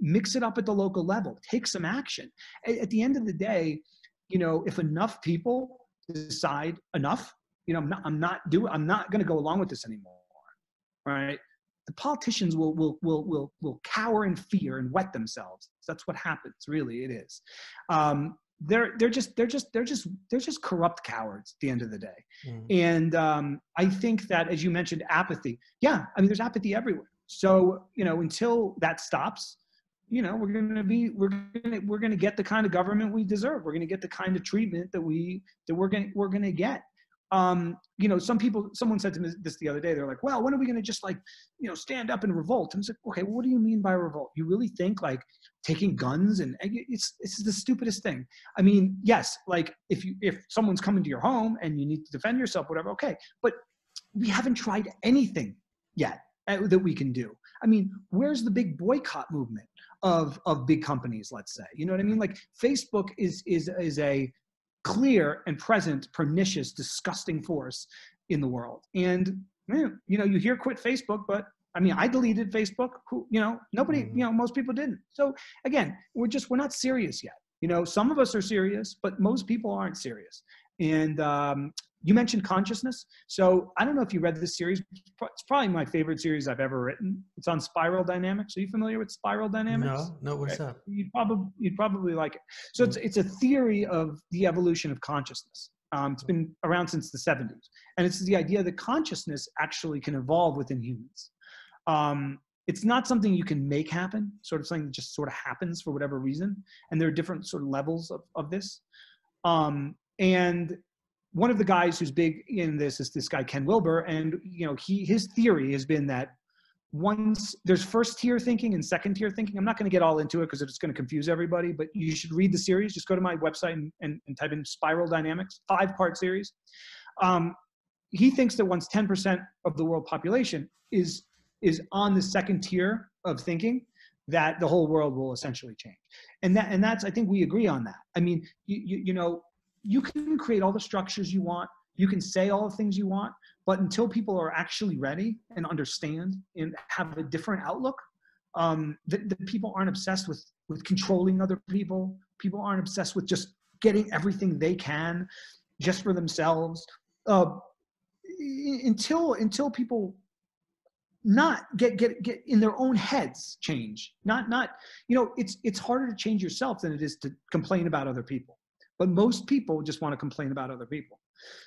Mix it up at the local level. Take some action. At, at the end of the day, you know, if enough people decide enough, you know, I'm not, I'm not doing, I'm not going to go along with this anymore. Right. The politicians will, will, will, will, will cower in fear and wet themselves. That's what happens. Really, it is. Um, they're, they're just, they're just, they're just, they're just corrupt cowards at the end of the day. Mm. And um, I think that, as you mentioned, apathy. Yeah. I mean, there's apathy everywhere. So, you know, until that stops, you know we're going to be we're going to we're going to get the kind of government we deserve we're going to get the kind of treatment that we that we're going we're going to get um, you know, some people, someone said to me this the other day, they're like, well, when are we going to just like, you know, stand up and revolt? And it's like, okay, well, what do you mean by revolt? You really think like taking guns and it's, it's the stupidest thing. I mean, yes, like if you, if someone's coming to your home and you need to defend yourself, whatever, okay. But we haven't tried anything yet uh, that we can do. I mean, where's the big boycott movement of, of big companies, let's say, you know what I mean? Like Facebook is, is, is a, clear and present, pernicious, disgusting force in the world. And you know, you hear quit Facebook, but I mean, I deleted Facebook. Who, you know, nobody, mm-hmm. you know, most people didn't. So again, we're just we're not serious yet. You know, some of us are serious, but most people aren't serious. And um, you mentioned consciousness. So I don't know if you read this series. It's probably my favorite series I've ever written. It's on spiral dynamics. Are you familiar with spiral dynamics? No, no. What's that? You'd probably you'd probably like it. So it's it's a theory of the evolution of consciousness. Um, it's been around since the 70s, and it's the idea that consciousness actually can evolve within humans. Um, it's not something you can make happen, sort of something that just sort of happens for whatever reason. And there are different sort of levels of, of this. Um, and one of the guys who's big in this is this guy Ken Wilber, and you know he his theory has been that once there's first tier thinking and second tier thinking. I'm not going to get all into it because it's going to confuse everybody, but you should read the series. Just go to my website and, and, and type in Spiral Dynamics, five part series. Um, he thinks that once 10% of the world population is is on the second tier of thinking, that the whole world will essentially change. And that and that's I think we agree on that. I mean, you, you, you know, you can create all the structures you want you can say all the things you want but until people are actually ready and understand and have a different outlook um, the, the people aren't obsessed with with controlling other people. People aren't obsessed with just getting everything they can just for themselves. Uh, until until people not get get get in their own heads change not not you know it's it's harder to change yourself than it is to complain about other people but most people just want to complain about other people.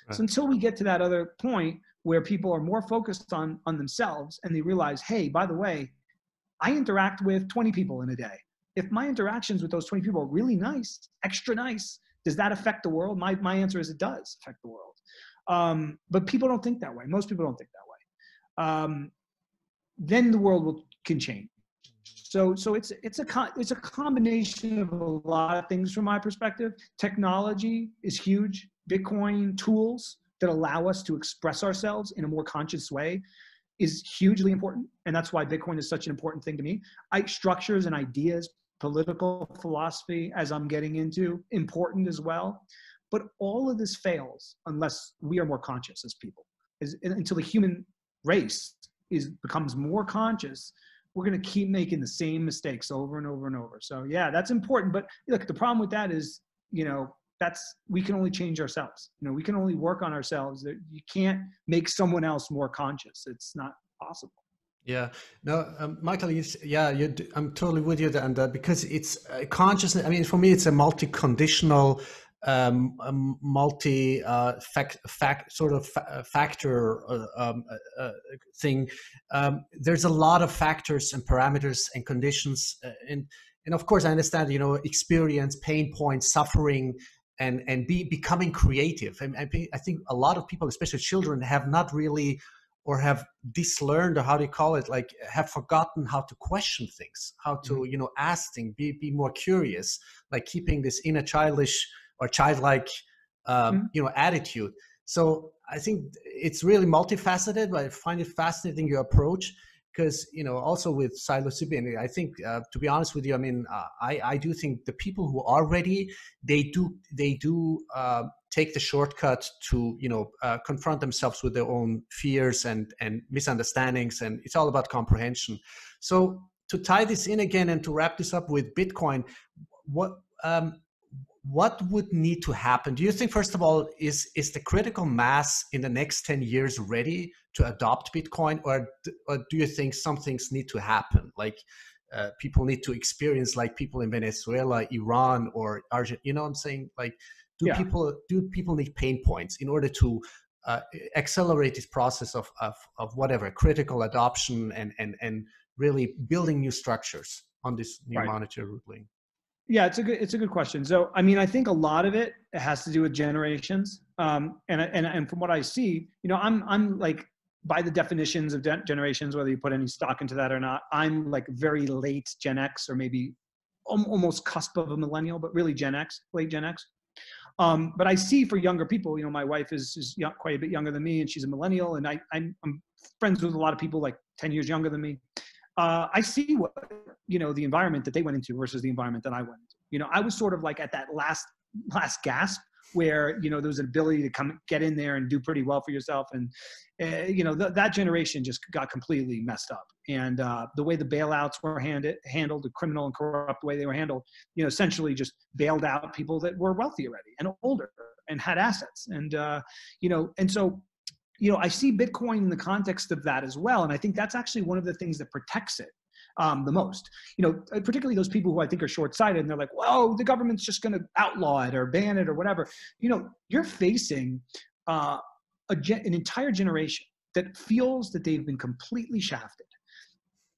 Right. So until we get to that other point where people are more focused on on themselves and they realize, hey, by the way, I interact with 20 people in a day. if my interactions with those 20 people are really nice, extra nice, does that affect the world? My, my answer is it does affect the world. Um, but people don't think that way. Most people don't think that way. Um, then the world will, can change. So, so it's it's a it's a combination of a lot of things from my perspective. Technology is huge. Bitcoin tools that allow us to express ourselves in a more conscious way is hugely important, and that's why Bitcoin is such an important thing to me. I structures and ideas, political philosophy, as I'm getting into, important as well. But all of this fails unless we are more conscious as people. As, until the human race is becomes more conscious we're going to keep making the same mistakes over and over and over. So yeah, that's important. But look, the problem with that is, you know, that's we can only change ourselves. You know, we can only work on ourselves. You can't make someone else more conscious. It's not possible. Yeah, no, um, Michael, you, yeah, you, I'm totally with you, and uh, because it's uh, consciousness. I mean, for me, it's a multi-conditional um, a multi uh, fact, fact, sort of fa- factor uh, um, uh, uh, thing. Um, there's a lot of factors and parameters and conditions, uh, and and of course I understand you know experience, pain points, suffering, and and be becoming creative. And I, I think a lot of people, especially children, have not really or have dislearned or how do you call it like have forgotten how to question things how to mm-hmm. you know ask things be, be more curious like keeping this inner childish or childlike um, mm-hmm. you know attitude so i think it's really multifaceted but i find it fascinating your approach because you know also with psilocybin i think uh, to be honest with you i mean uh, i i do think the people who are ready they do they do uh, take the shortcut to you know uh, confront themselves with their own fears and and misunderstandings and it's all about comprehension so to tie this in again and to wrap this up with bitcoin what um, what would need to happen do you think first of all is is the critical mass in the next 10 years ready to adopt bitcoin or, or do you think some things need to happen like uh, people need to experience like people in venezuela iran or argentina you know what i'm saying like do yeah. people do people need pain points in order to uh, accelerate this process of, of of whatever critical adoption and and and really building new structures on this new right. monetary ruling yeah, it's a good it's a good question. So, I mean, I think a lot of it has to do with generations. Um, and and and from what I see, you know, I'm I'm like by the definitions of de- generations, whether you put any stock into that or not, I'm like very late Gen X or maybe almost cusp of a millennial, but really Gen X, late Gen X. Um, but I see for younger people, you know, my wife is, is young, quite a bit younger than me, and she's a millennial, and I, I'm, I'm friends with a lot of people like 10 years younger than me uh, I see what you know the environment that they went into versus the environment that I went into. You know, I was sort of like at that last last gasp where you know there was an ability to come get in there and do pretty well for yourself. And uh, you know th- that generation just got completely messed up. And uh, the way the bailouts were handed, handled the criminal and corrupt way they were handled you know essentially just bailed out people that were wealthy already and older and had assets. And uh, you know and so you know, I see Bitcoin in the context of that as well. And I think that's actually one of the things that protects it um, the most. You know, uh, particularly those people who I think are short-sighted and they're like, "Whoa, the government's just going to outlaw it or ban it or whatever." You know, you're facing uh, a an entire generation that feels that they've been completely shafted.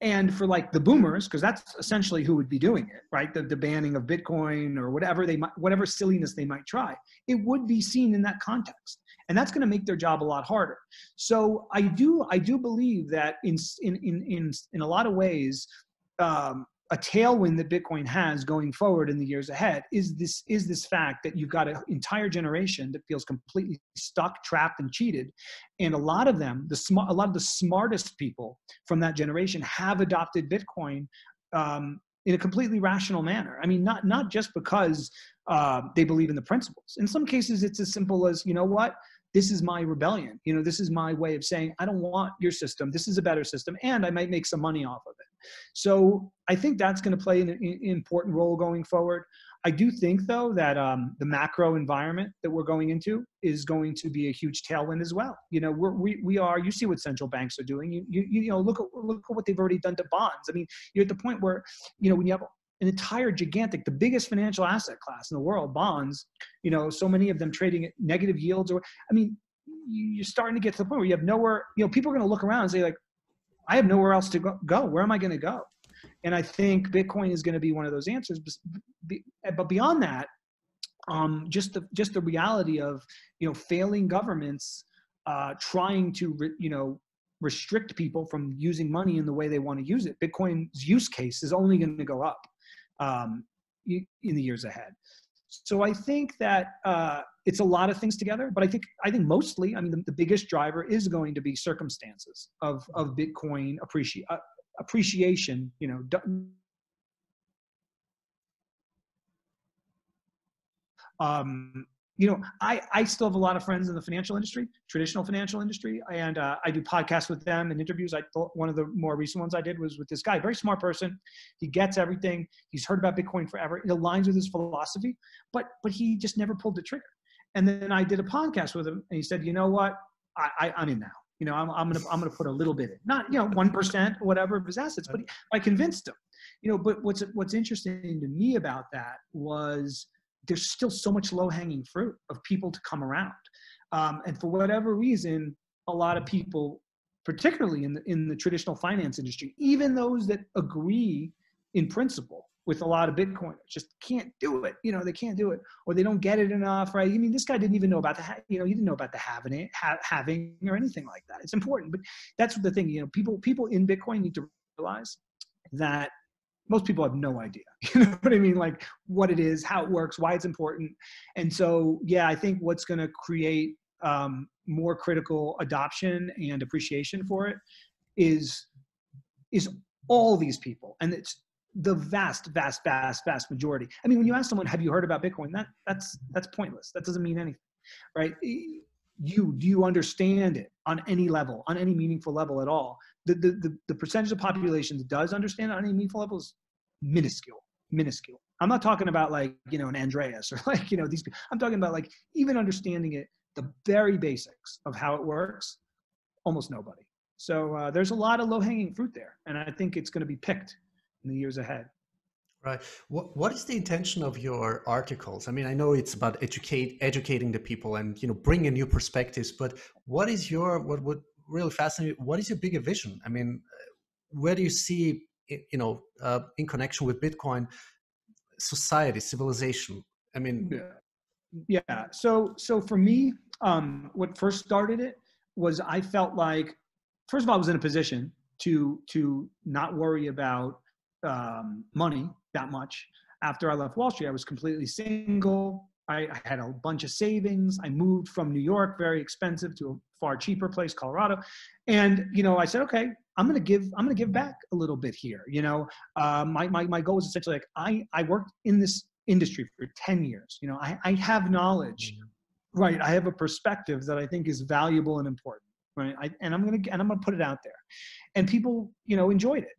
And for like the boomers, because that's essentially who would be doing it, right? The, the banning of Bitcoin or whatever they might, whatever silliness they might try, it would be seen in that context and that's going to make their job a lot harder so i do i do believe that in in in in, in a lot of ways um, a tailwind that bitcoin has going forward in the years ahead is this is this fact that you've got an entire generation that feels completely stuck trapped and cheated. And a lot of them the smart a lot of the smartest people from that generation have adopted bitcoin um, in a completely rational manner. I mean not not just because uh, they believe in the principles. In some cases it's as simple as you know what? This is my rebellion. You know this is my way of saying i don't want your system. This is a better system and i might make some money off of it so i think that's going to play an, an, important role going forward. I do think though that um, the macro environment that we're going into is going to be a huge tailwind as well. You know we're, we, we are you see what central banks are doing. You, you, you know look at look at what they've already done to bonds. I mean you're at the point where you know when you have an entire gigantic, the biggest financial asset class in the world, bonds, you know, so many of them trading at negative yields or, I mean, you're starting to get to the point where you have nowhere, you know, people are going to look around and say like, I have nowhere else to go. Where am I going to go? And I think Bitcoin is going to be one of those answers. But beyond that, um, just the just the reality of you know failing governments uh, trying to you know restrict people from using money in the way they want to use it. Bitcoin's use case is only going to go up um, in the years ahead. So I think that uh, it's a lot of things together, but I think I think mostly, I mean, the, the biggest driver is going to be circumstances of of Bitcoin appreciate uh, appreciation. You know, um, you know, I, I still have a lot of friends in the financial industry, traditional financial industry, and uh, I do podcasts with them and interviews. I thought one of the more recent ones I did was with this guy, very smart person. He gets everything. He's heard about Bitcoin forever. It aligns with his philosophy, but but he just never pulled the trigger. And then I did a podcast with him, and he said, "You know what? I, I I'm in now. You know, I'm I'm gonna I'm gonna put a little bit in, not you know one percent or whatever of his assets, but I convinced him. You know, but what's what's interesting to me about that was." There's still so much low hanging fruit of people to come around. Um, and for whatever reason, a lot of people, particularly in the, in the traditional finance industry, even those that agree in principle with a lot of Bitcoiners, just can't do it. You know, they can't do it, or they don't get it enough, right? I mean, this guy didn't even know about the, ha- you know, he didn't know about the halving it, ha- halving or anything like that. It's important, but that's the thing. You know, people people in Bitcoin need to realize that most people have no idea. [LAUGHS] You know what i mean? Like what it is how it works why it's important. And so yeah i think what's going to create um, more critical adoption and appreciation for it is is all these people. And it's the vast vast vast vast majority. I mean when you ask someone have you heard about bitcoin? That that's that's pointless. That doesn't mean anything right? You do you understand it on any level on any meaningful level at all the, the, the, the percentage of population that does understand on any meaningful level is minuscule, minuscule. I'm not talking about like, you know, an Andreas or [LAUGHS] like, you know, these, I'm talking about like even understanding it, the very basics of how it works, almost nobody. So uh, there's a lot of low hanging fruit there. And I think it's going to be picked in the years ahead. Right. What What is the intention of your articles? I mean, I know it's about educate educating the people and you know bringing new perspectives, but what is your what would really fascinate? What is your bigger vision? I mean, where do you see you know uh, in connection with bitcoin society civilization? I mean yeah. Yeah. So so for me um what first started it was i felt like first of all i was in a position to to not worry about um, money that much. After i left wall street i was completely single. I, I had a bunch of savings. I moved from new york very expensive to far cheaper place colorado and you know i said okay I'm going to give, I'm going to give back a little bit here. You know, uh, my, my, my goal is essentially like, I, I worked in this industry for 10 years. You know, I, I have knowledge, mm-hmm. right? I have a perspective that I think is valuable and important. Right. I, and I'm going to, and I'm to put it out there and people, you know, enjoyed it.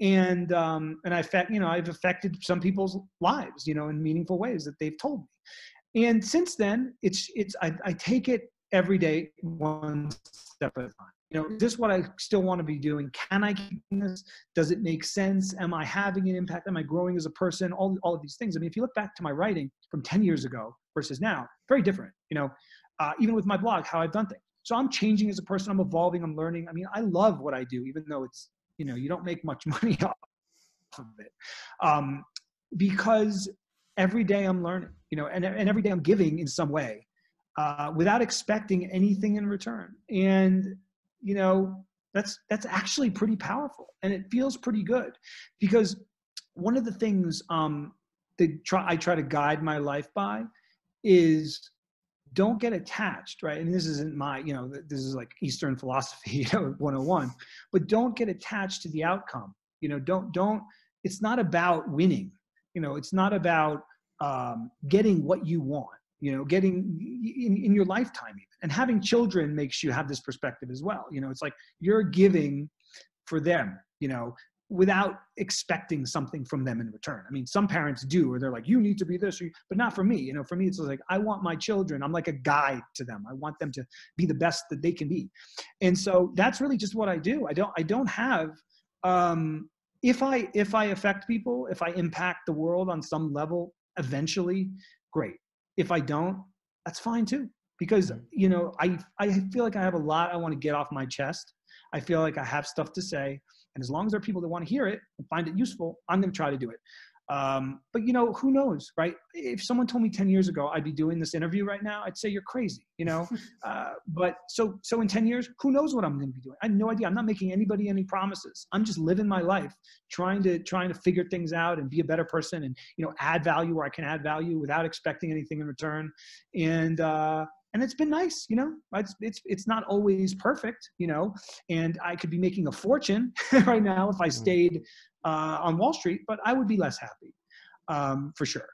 And, um, and I, fact, you know, I've affected some people's lives, you know, in meaningful ways that they've told me. And since then it's, it's, I, I take it every day, one step at a time you know, is this what I still want to be doing? Can I keep this? Does it make sense? Am I having an impact? Am I growing as a person? All, all of these things. I mean, if you look back to my writing from 10 years ago versus now, very different, you know, uh, even with my blog, how I've done things. So I'm changing as a person. I'm evolving. I'm learning. I mean, I love what I do, even though it's, you know, you don't make much [LAUGHS] money off of it. Um, because every day I'm learning, you know, and, and every day I'm giving in some way uh, without expecting anything in return. And you know that's that's actually pretty powerful and it feels pretty good because one of the things um that try i try to guide my life by is don't get attached right and this isn't my you know this is like eastern philosophy [LAUGHS] you know 101 but don't get attached to the outcome you know don't don't it's not about winning you know it's not about um, getting what you want you know getting in, in your lifetime even. and having children makes you have this perspective as well. You know it's like you're giving for them you know without expecting something from them in return. I mean some parents do or they're like you need to be this you, but not for me. You know for me it's like i want my children i'm like a guide to them. I want them to be the best that they can be. And so that's really just what i do. I don't i don't have um if i if i affect people if i impact the world on some level eventually great if I don't, that's fine too. Because mm-hmm. you know, I I feel like I have a lot I want to get off my chest. I feel like I have stuff to say, And as long as there are people that want to hear it and find it useful, I'm going to try to do it. Um, but you know, who knows, right? If someone told me 10 years ago I'd be doing this interview right now, I'd say you're crazy, you know? [LAUGHS] Uh, but so, so in 10 years, who knows what I'm going to be doing? I have no idea. I'm not making anybody any promises. I'm just living my life, trying to, trying to figure things out and be a better person and, you know, add value where I can add value without expecting anything in return. And, uh, and it's been nice you know it's, it's it's not always perfect you know and i could be making a fortune [LAUGHS] right now if i mm. stayed uh, on Wall Street, but I would be less happy um, for sure.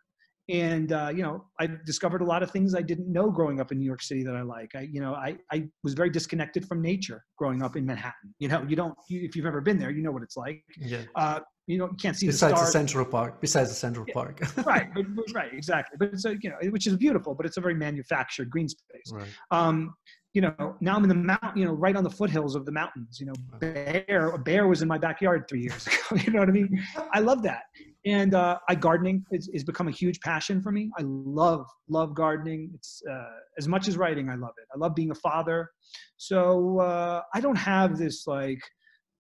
And uh, you know, I discovered a lot of things I didn't know growing up in New York City that I like. I, you know, I, I was very disconnected from nature growing up in Manhattan. You know, you don't you, if you've ever been there, you know what it's like. Yeah. Uh, you know, you can't see besides the, the, Central Park. Besides the Central yeah, Park. [LAUGHS] right, right, exactly. But it's a you know, which is beautiful, but it's a very manufactured green space. Right. Um, you know, now I'm in the mountain, you know, right on the foothills of the mountains. You know, bear, a bear was in my backyard three years ago. [LAUGHS] you know what I mean? [LAUGHS] I love that. And uh, I gardening is, is become a huge passion for me. I love love gardening. It's uh, as much as writing. I love it. I love being a father. So uh, I don't have this like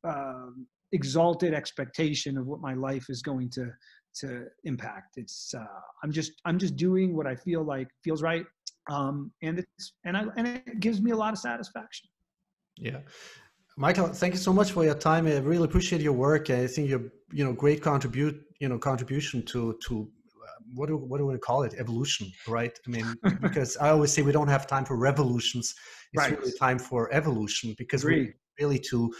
um, exalted expectation of what my life is going to to impact. It's uh, I'm just I'm just doing what I feel like feels right um, and it's and I and it gives me a lot of satisfaction. Yeah, Michael, thank you so much for your time. I really appreciate your work. I think you're you know great contribute you know contribution to to uh, what do what do we call it evolution right i mean [LAUGHS] because i always say we don't have time for revolutions it's right. really time for evolution because we really to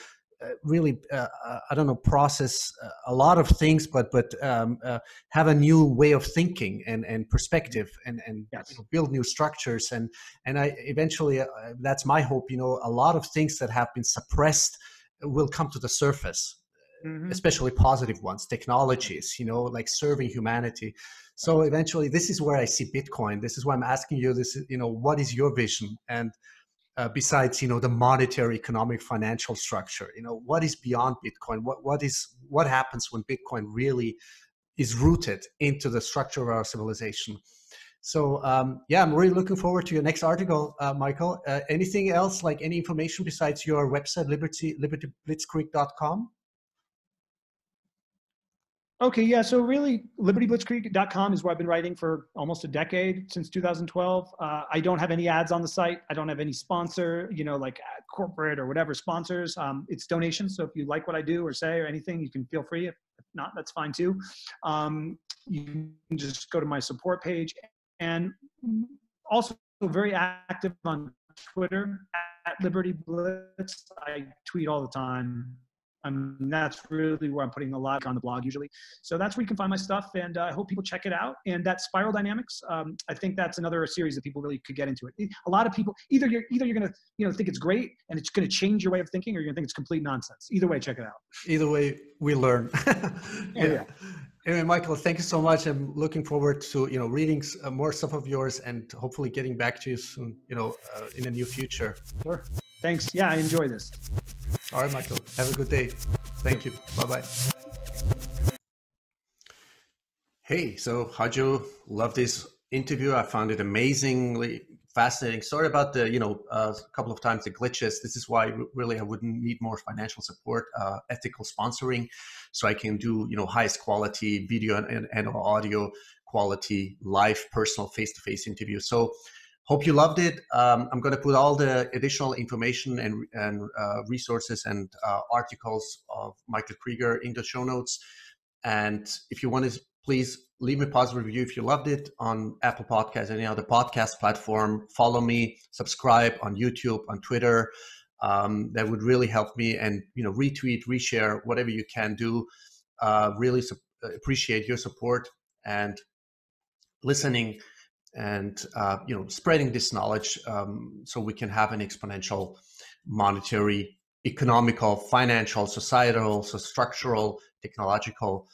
really uh, uh, i don't know process uh, a lot of things but but um, uh, have a new way of thinking and and perspective and and yes. you know, build new structures. And and i eventually uh, that's my hope you know a lot of things that have been suppressed will come to the surface mm-hmm. especially positive ones technologies you know like serving humanity. So eventually this is where i see bitcoin. This is why i'm asking you this you know what is your vision? And uh, besides you know the monetary economic financial structure you know what is beyond bitcoin? What what is what happens when bitcoin really is rooted into the structure of our civilization? So um, yeah i'm really looking forward to your next article uh, michael. Uh, anything else like any information besides your website liberty libertyblitzkrieg.com Okay, yeah. So really, libertyblitzkrieg.com is where I've been writing for almost a decade since 2012. Uh, I don't have any ads on the site. I don't have any sponsor, you know, like uh, corporate or whatever sponsors. Um, it's donations. So if you like what I do or say or anything, you can feel free. If not, that's fine too. Um, you can just go to my support page and also very active on Twitter at Liberty Blitz. I tweet all the time um, that's really where I'm putting a lot on the blog usually. So that's where you can find my stuff, and uh, I hope people check it out. And that spiral dynamics, um, I think that's another series that people really could get into it. A lot of people either you're either you're gonna you know think it's great and it's gonna change your way of thinking, or you're gonna think it's complete nonsense. Either way, check it out. Either way, we learn. [LAUGHS] yeah. yeah. Anyway, Michael, thank you so much. I'm looking forward to you know reading uh, more stuff of yours and hopefully getting back to you soon. You know, uh, in the near future. Sure. Thanks. Yeah, I enjoy this. All right, Michael. Have a good day. Thank you. Bye bye. Hey, so how'd you love this interview? I found it amazingly fascinating. Sorry about the, you know, uh, a couple of times the glitches. This is why really I wouldn't need more financial support, uh, ethical sponsoring, so I can do, you know, highest quality video and, and audio quality, live, personal, face-to-face interview. So Hope you loved it. Um, I'm going to put all the additional information and, and uh, resources and uh, articles of Michael Krieger in the show notes. And if you want to, please leave me a positive review if you loved it on Apple Podcasts, any other podcast platform. Follow me, subscribe on YouTube, on Twitter. Um, that would really help me. And you know, retweet, reshare, whatever you can do. Uh, really su- appreciate your support and listening and uh, you know spreading this knowledge um, so we can have an exponential monetary economical financial societal so structural technological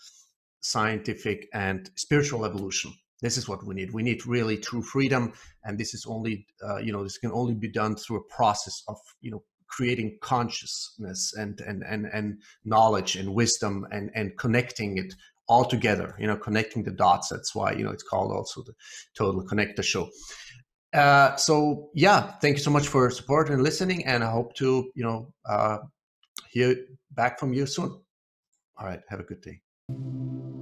scientific and spiritual evolution. This is what we need. We need really true freedom and this is only uh, you know this can only be done through a process of you know creating consciousness and and and, and knowledge and wisdom and and connecting it all together, you know, connecting the dots. That's why, you know, it's called also the Total Connector Show. Uh, so yeah, thank you so much for support and listening. And I hope to, you know, uh, hear back from you soon. All right. Have a good day.